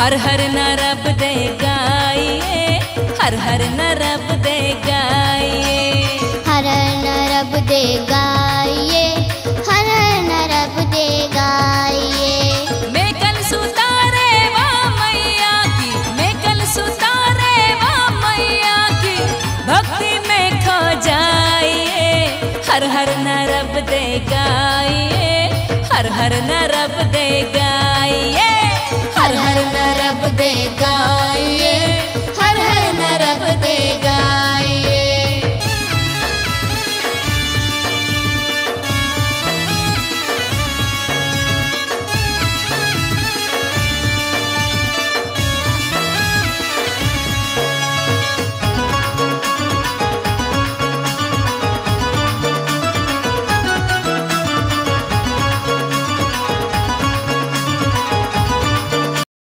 हर हर नरब दे गाइए हर हर नरब दे गाइए। हर नरब दे गाइए हर नरब दे गाइए। मैं कल सुतारे वा मैया की मैं कल सुतारे वा मैया की भक्ति में खो जाइए। हर हर नरब दे गाइए हर हर नरब दे गाइए। जाएगा